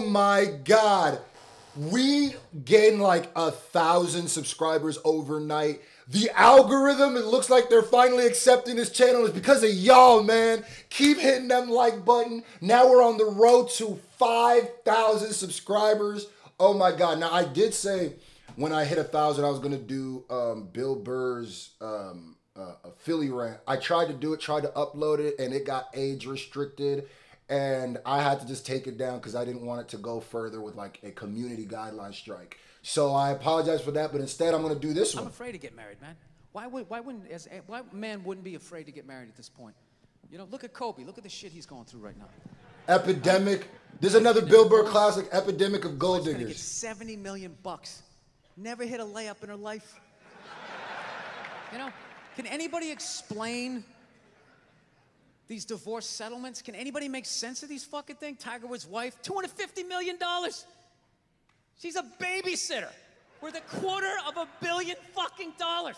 Oh my god. We gained like a thousand subscribers overnight. The algorithm, it looks like they're finally accepting this channel. It's because of y'all, man. Keep hitting them like button. Now we're on the road to 5,000 subscribers. Oh my God. Now, I did say when I hit a thousand, I was going to do um, Bill Burr's um, uh, a Philly rant. I tried to do it, tried to upload it, and it got age restricted. And I had to just take it down because I didn't want it to go further with like a community guideline strike. So I apologize for that, but instead I'm going to do this one. I'm afraid to get married, man. Why would why wouldn't as eh, why man wouldn't be afraid to get married at this point? You know, look at Kobe. Look at the shit he's going through right now. Epidemic. There's another Bill Burr classic, Epidemic of Gold gonna get Diggers. 70 million bucks. Never hit a layup in her life. You know, can anybody explain these divorce settlements? Can anybody make sense of these fucking things? Tiger Woods' wife, $250 million. She's a babysitter worth a quarter of a billion fucking dollars.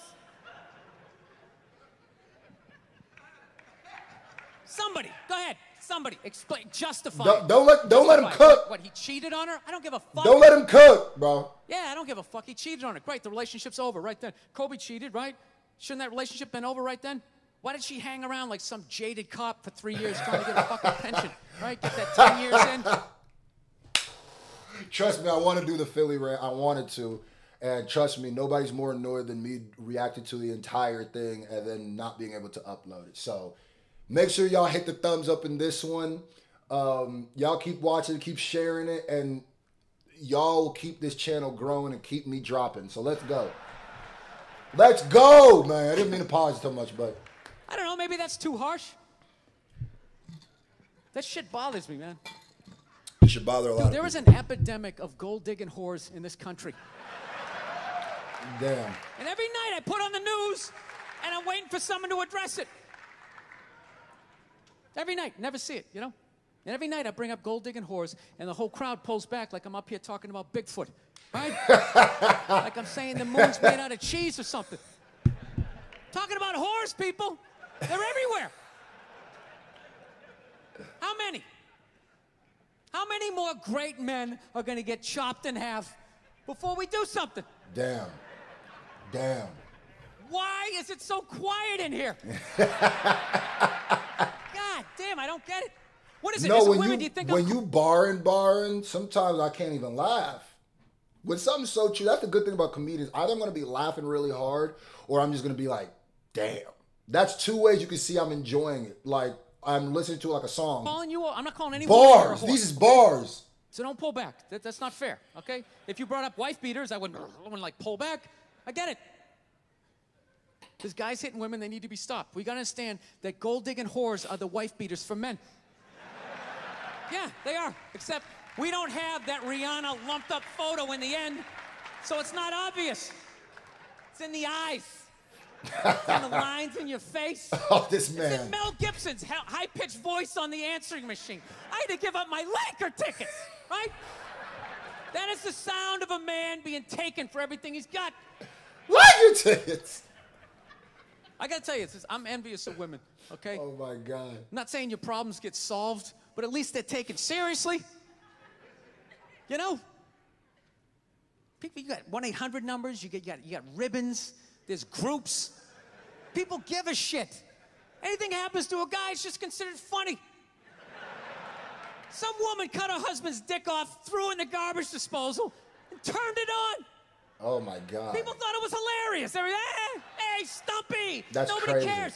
Somebody, go ahead. Somebody, explain, justify. Don't- don't let- don't let him cook. What, what, he cheated on her? I don't give a fuck. Don't let him cook, bro. Yeah, I don't give a fuck. He cheated on her. Great, the relationship's over right then. Kobe cheated, right? Shouldn't that relationship been over right then? Why did she hang around like some jaded cop for three years trying to get a fucking pension? Right? Get that 10 years in? Trust me, I want to do the Philly rant. I wanted to. And trust me, nobody's more annoyed than me reacting to the entire thing and then not being able to upload it. So make sure y'all hit the thumbs up in this one. Um, y'all keep watching, keep sharing it, and y'all keep this channel growing and keep me dropping. So let's go. Let's go, man. I didn't mean to pause so much, but I don't know, maybe that's too harsh. That shit bothers me, man. it should bother a lot Dude, there is an epidemic of gold digging whores in this country. Damn. And every night I put on the news and I'm waiting for someone to address it. Every night, never see it, you know? And every night I bring up gold digging whores and the whole crowd pulls back like I'm up here talking about Bigfoot, right? like I'm saying the moon's made out of cheese or something. Talking about whores, people. They're everywhere. How many? How many more great men are going to get chopped in half before we do something? Damn. Damn. Why is it so quiet in here? God damn, I don't get it. What is it? No, Is it when women? you, do you think when I'm you barring barring, sometimes I can't even laugh. When something's so true, that's the good thing about comedians. Either I'm gonna be laughing really hard, or I'm just gonna be like, "Damn." That's two ways you can see I'm enjoying it. Like I'm listening to like a song. calling you? I'm not calling anyone. a woman or a Bars. These is bars. So don't pull back. That, that's not fair. Okay? If you brought up wife beaters, I wouldn't, I wouldn't like pull back. I get it. There's guys hitting women, they need to be stopped. We gotta understand that gold digging whores are the wife beaters for men. Yeah, they are. Except we don't have that Rihanna lumped up photo in the end, so it's not obvious. It's in the eyes. It's in the lines in your face. Oh, this It's man. in Mel Gibson's high pitched voice on the answering machine. I had to give up my Laker tickets, right? That is the sound of a man being taken for everything he's got. What tickets? I gotta tell you, I'm envious of women, okay? Oh my god. I'm not saying your problems get solved, but at least they're taken seriously. You know? People, you got 1 800 numbers, you, get, you, got, you got ribbons, there's groups. People give a shit. Anything happens to a guy, it's just considered funny. Some woman cut her husband's dick off, threw it in the garbage disposal, and turned it on. Oh my god. People thought it was hilarious. They were, hey, hey, Stumpy. That's Nobody crazy. cares.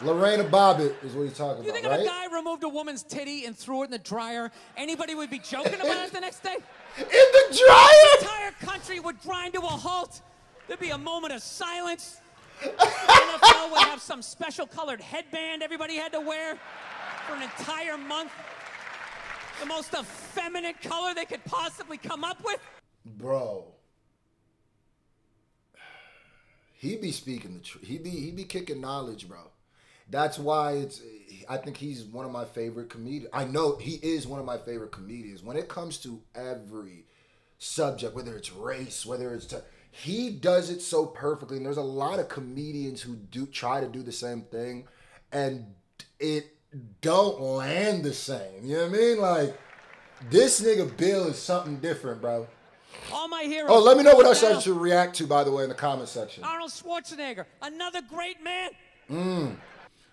Lorena Bobbitt is what he's talking You about, think right? if a guy removed a woman's titty and threw it in the dryer, anybody would be joking about it the next day? In the dryer. The entire country would grind to a halt. There'd be a moment of silence. NFL would have some special colored headband everybody had to wear for an entire month. The most effeminate color they could possibly come up with. Bro. He be speaking the truth. He be he be kicking knowledge, bro. That's why it's I think he's one of my favorite comedians. I know he is one of my favorite comedians. When it comes to every subject, whether it's race, whether it's to, he does it so perfectly. And there's a lot of comedians who do try to do the same thing and it don't land the same. You know what I mean? Like This nigga Bill is something different, bro. All my heroes. Oh, let me know what else. I should react to, by the way, in the comment section. Arnold Schwarzenegger, another great man. Mm.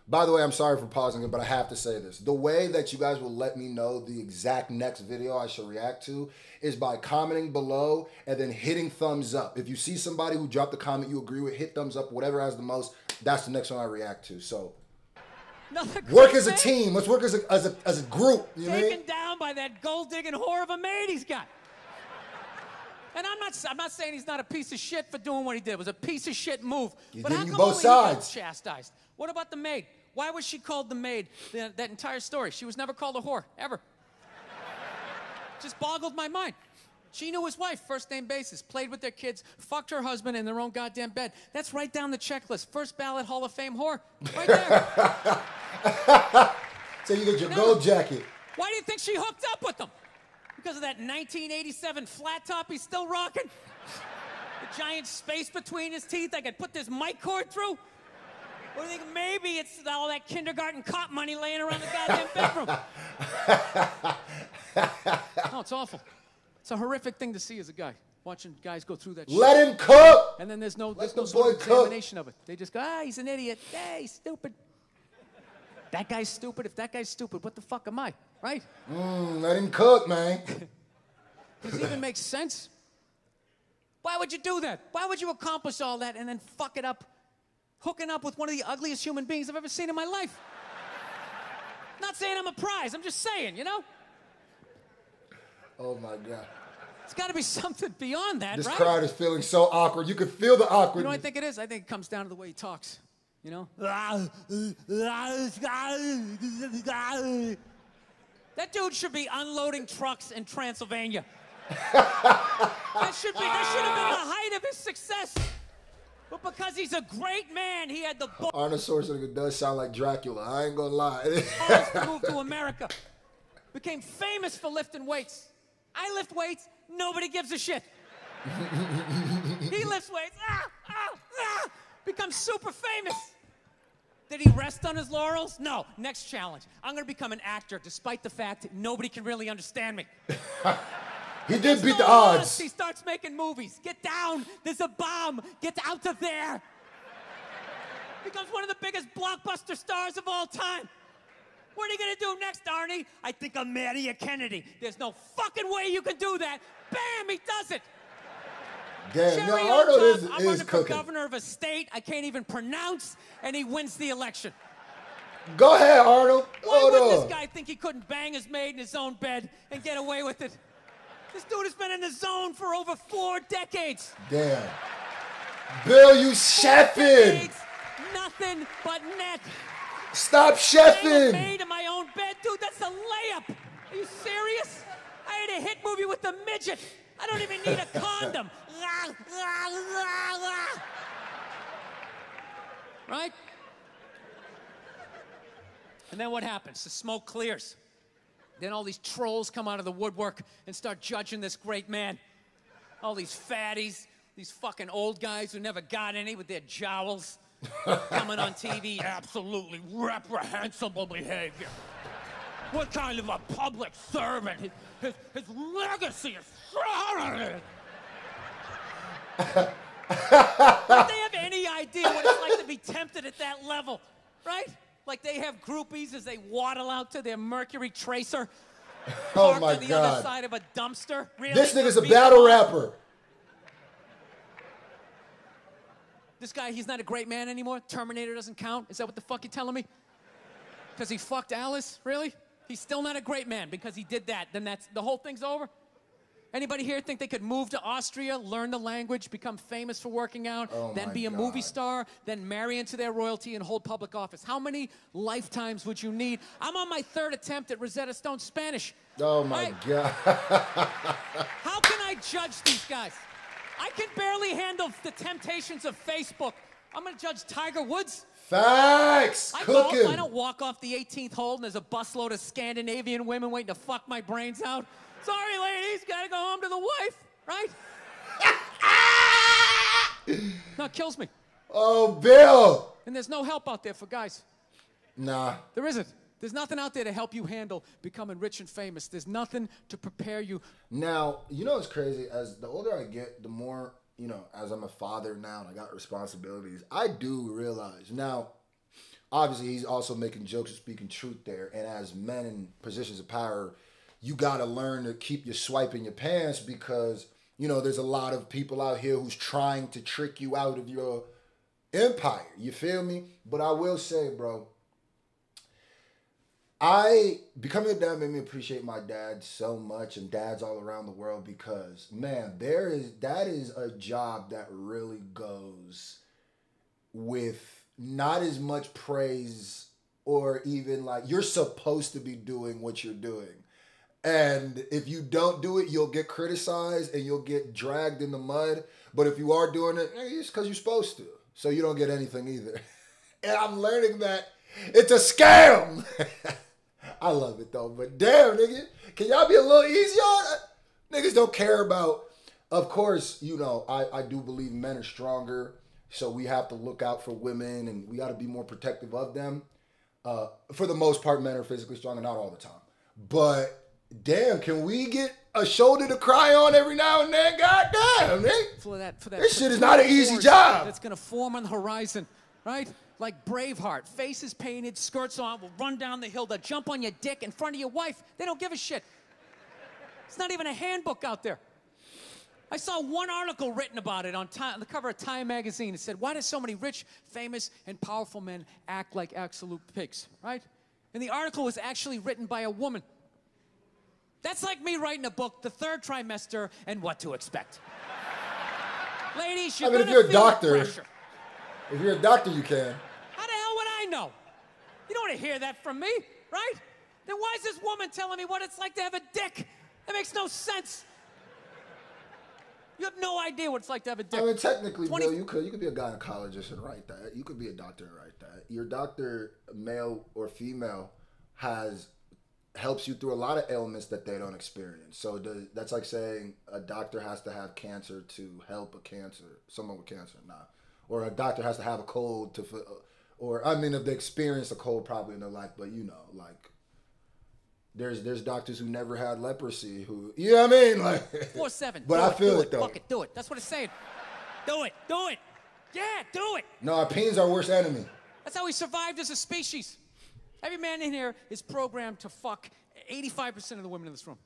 By the way, I'm sorry for pausing it, but I have to say this. The way that you guys will let me know the exact next video I should react to is by commenting below and then hitting thumbs up. If you see somebody who dropped a comment you agree with, hit thumbs up, whatever has the most, that's the next one I react to. So work as a team. Let's work as a, as a, as a group. You I mean? taken down by that gold digging whore of a maid he's got. And I'm not, I'm not saying he's not a piece of shit for doing what he did. It was a piece of shit move. He's but how you come both only he got sides. chastised? What about the maid? Why was she called the maid the, that entire story? She was never called a whore, ever. Just boggled my mind. She knew his wife, first name basis, played with their kids, fucked her husband in their own goddamn bed. That's right down the checklist. First ballot Hall of Fame whore. Right there. So you get your gold jacket. Why do you think she hooked up with him? Because of that 1987 flat top he's still rocking? The giant space between his teeth I could put this mic cord through? Or do you think maybe it's all that kindergarten cop money laying around the goddamn bedroom? no, it's awful. It's a horrific thing to see as a guy, watching guys go through that shit. Let him cook. And then there's no, Let there's the no sort of cook. examination of it. They just go, ah, he's an idiot. Hey, he's stupid. That guy's stupid. If that guy's stupid, what the fuck am I? Right? Mm, let him cook, man. Does it even make sense? Why would you do that? Why would you accomplish all that and then fuck it up hooking up with one of the ugliest human beings I've ever seen in my life? Not saying I'm a prize, I'm just saying, you know? Oh my god. It's got to be something beyond that, This right? crowd is feeling so awkward. You can feel the awkward. You know what I think it is? I think it comes down to the way he talks. You know? That dude should be unloading trucks in Transylvania. that should be that should have been the height of his success. But because he's a great man, he had the balls Arnold Schwarzenegger does sound like Dracula. I ain't gonna lie. to move to America. Became famous for lifting weights. I lift weights, nobody gives a shit. he lifts weights, ah, ah, ah, becomes super famous. Did he rest on his laurels? No. Next challenge. I'm gonna become an actor despite the fact that nobody can really understand me. he did beat No the odds. He starts making movies. Get down. There's a bomb. Get out of there. Becomes one of the biggest blockbuster stars of all time. What are you gonna do next, Arnie? I think I'm Maria Kennedy. There's no fucking way you can do that. Bam, he does it. Damn, on Arnold is, I'm is running for cooking. governor of a state I can't even pronounce, and he wins the election. Go ahead, Arnold. Why Hold would on. this guy think he couldn't bang his maid in his own bed and get away with it? This dude has been in the zone for over four decades. Damn. Bill, you chefing. Nothing but net. Stop chefing. maid in my own bed, dude. That's a layup. Are you serious? I had a hit movie with the midget. I don't even need a condom. right? And then what happens? The smoke clears. Then all these trolls come out of the woodwork and start judging this great man. All these fatties, these fucking old guys who never got any with their jowls coming on TV. Absolutely reprehensible behavior. What kind of a public servant? His, his, his legacy is shrouded. Don't they have any idea what it's like to be tempted at that level, right? Like they have groupies as they waddle out to their Mercury Tracer, Oh parked my on the other side of a dumpster. Really? This nigga's a battle rapper. This guy, he's not a great man anymore. Terminator doesn't count. Is that what the fuck you're telling me? Because he fucked Alice? Really? He's still not a great man because he did that. Then that's the whole thing's over. Anybody here think they could move to Austria, learn the language, become famous for working out, Oh then be a movie star, then marry into their royalty and hold public office? How many lifetimes would you need? I'm on my third attempt at Rosetta Stone Spanish. Oh my Right? God. How can I judge these guys? I can barely handle the temptations of Facebook. I'm gonna judge Tiger Woods. Facts. I golf. I don't walk off the 18th hole and there's a busload of Scandinavian women waiting to fuck my brains out. Sorry, ladies, gotta go home to the wife, right? no, it kills me. Oh, Bill. And there's no help out there for guys. Nah. There isn't. There's nothing out there to help you handle becoming rich and famous. There's nothing to prepare you. Now, you know what's crazy? As the older I get, the more, you know, as I'm a father now and I got responsibilities, I do realize. Now, obviously, he's also making jokes and speaking truth there. And as men in positions of power, you got to learn to keep your swipe in your pants because, you know, there's a lot of people out here who's trying to trick you out of your empire. You feel me? But I will say, bro, I becoming a dad made me appreciate my dad so much and dads all around the world because man, there is that is a job that really goes with not as much praise or even like you're supposed to be doing what you're doing. And if you don't do it, you'll get criticized and you'll get dragged in the mud. But if you are doing it, it's because you're supposed to. So you don't get anything either. And I'm learning that it's a scam. I love it though. But damn, nigga, can y'all be a little easy on it? Niggas don't care about. Of course, you know, I, I do believe men are stronger, so we have to look out for women and we got to be more protective of them. Uh, for the most part, men are physically stronger, not all the time. But damn, can we get a shoulder to cry on every now and then? God damn, nigga. For that, for that This shit is not an easy job. That's gonna form on the horizon, right? Like Braveheart, faces painted, skirts on, will run down the hill, they'll jump on your dick in front of your wife. They don't give a shit. It's not even a handbook out there. I saw one article written about it on, time, on the cover of Time magazine. It said, Why do so many rich, famous, and powerful men act like absolute pigs, right? And the article was actually written by a woman. That's like me writing a book, The Third Trimester, and What to Expect. Ladies, you're I mean, if you're a doctor- pressure. If you're a doctor, you can. How the hell would I know? You don't want to hear that from me, right? Then why is this woman telling me what it's like to have a dick? That makes no sense. You have no idea what it's like to have a dick. I mean, technically, 20 Bill, you could you could be a gynecologist and write that. You could be a doctor and write that. Your doctor, male or female, has helps you through a lot of ailments that they don't experience. So does, that's like saying a doctor has to have cancer to help a cancer, someone with cancer, nah. Or a doctor has to have a cold to, uh, or I mean, if they experience a cold probably in their life, but you know, like. There's there's doctors who never had leprosy who you know what I mean like Four seven. But do I it, feel do it, though. Fuck it, do it. That's what it's saying. Do it, do it. Yeah, do it. No, our pain's our worst enemy. That's how we survived as a species. Every man in here is programmed to fuck 85% of the women in this room.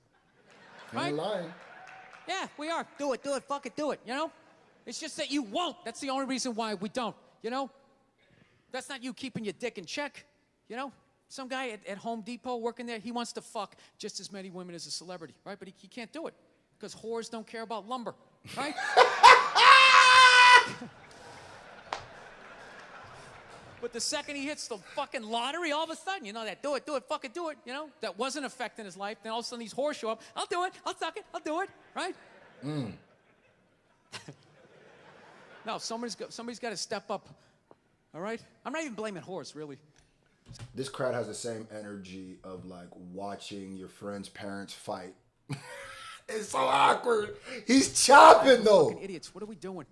You ain't lying. Yeah, we are. Do it, do it, fuck it, do it, you know? It's just that you won't. That's the only reason why we don't, you know? That's not you keeping your dick in check, you know? Some guy at, at Home Depot working there, he wants to fuck just as many women as a celebrity, right? But he, he can't do it because whores don't care about lumber, right? But the second he hits the fucking lottery, all of a sudden, you know that do it, do it, fucking do it, you know, that wasn't affecting his life. Then all of a sudden these whores show up. I'll do it, I'll suck it, I'll do it, right? Mm. no, somebody's got, somebody's got to step up. All right, I'm not even blaming whores, really. This crowd has the same energy of like watching your friend's parents fight. it's so awkward. He's chopping though. Fucking idiots. What are we doing?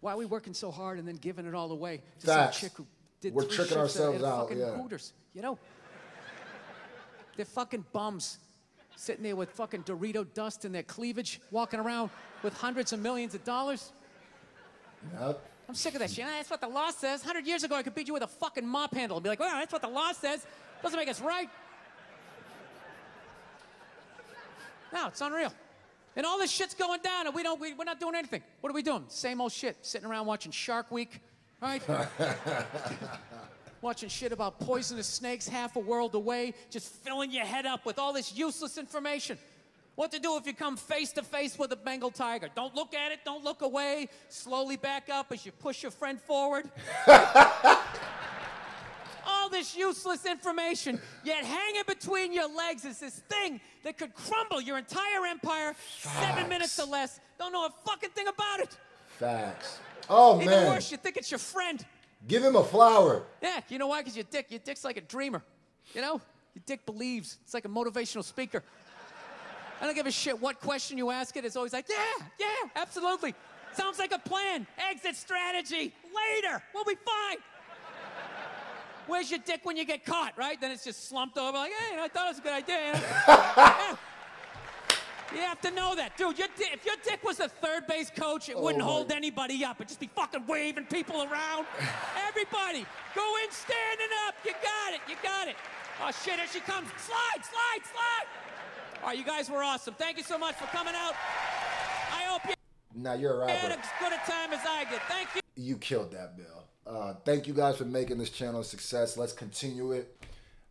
Why are we working so hard and then giving it all away to Facts. some chick who did We're three tricking shifts ourselves at out, fucking yeah. Hooters, you know? They're fucking bums sitting there with fucking Dorito dust in their cleavage, walking around with hundreds of millions of dollars. Yep. I'm sick of that shit. Ah, That's what the law says. 100 years ago, I could beat you with a fucking mop handle and be like, well, that's what the law says. Doesn't make us right. No, it's unreal. And all this shit's going down, and we don't, we, we're not doing anything. What are we doing? Same old shit. Sitting around watching Shark Week, right? watching shit about poisonous snakes half a world away, just filling your head up with all this useless information. What to do if you come face to face with a Bengal tiger? Don't look at it, don't look away. Slowly back up as you push your friend forward. all this useless information, yet hanging between your legs is this thing that could crumble your entire empire seven minutes or less. Don't know a fucking thing about it. Facts. Oh Even man. worse, you think it's your friend. Give him a flower. Yeah, you know why? Because your dick, your dick's like a dreamer. You know? Your dick believes. It's like a motivational speaker. I don't give a shit what question you ask it. It's always like, yeah, yeah, absolutely. Sounds like a plan. Exit strategy. Later. We'll be fine. Where's your dick when you get caught, right? Then it's just slumped over, like, hey, I thought it was a good idea. you know? Yeah. You have to know that, dude. Your di- if your dick was a third base coach, it wouldn't Oh, my- hold anybody up. It'd just be fucking waving people around. Everybody, go in standing up. You got it. You got it. Oh shit, here she comes. Slide, slide, slide. All right, you guys were awesome. Thank you so much for coming out. I hope you Now you're a had rapper. as good a time as I did. Thank you. You killed that, Bill. Uh, thank you guys for making this channel a success. Let's continue it.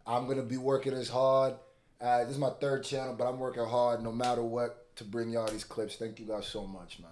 I'm gonna be working as hard. Uh, this is my third channel, but I'm working hard no matter what to bring y'all these clips. Thank you guys so much, man.